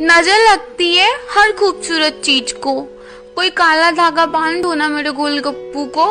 नज़र लगती है हर खूबसूरत चीज़ को। कोई काला धागा बाँध दो ना मेरे गोलगप्पू को।